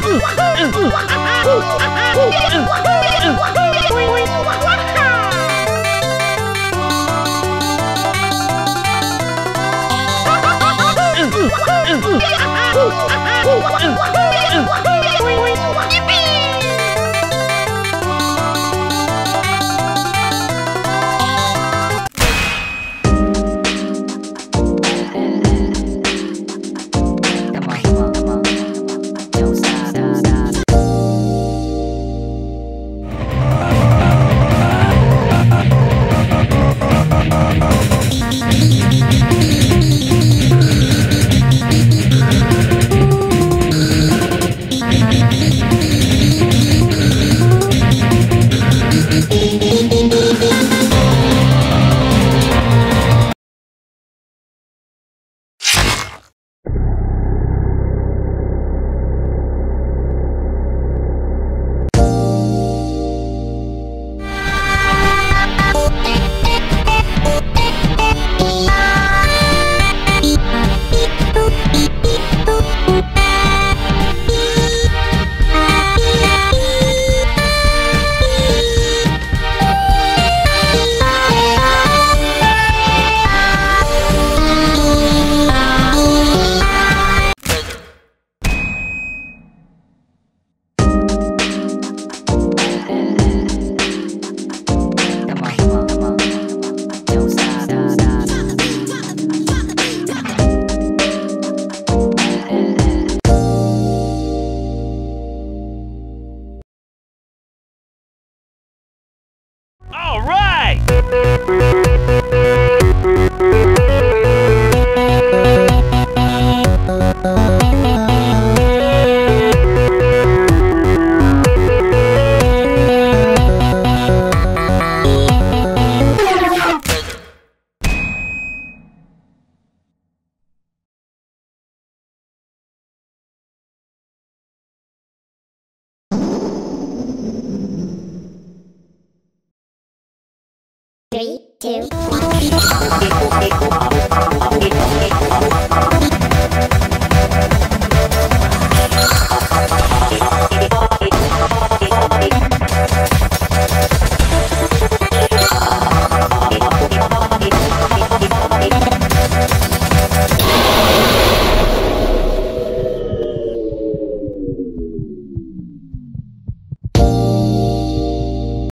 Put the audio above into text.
Woo! Three, two.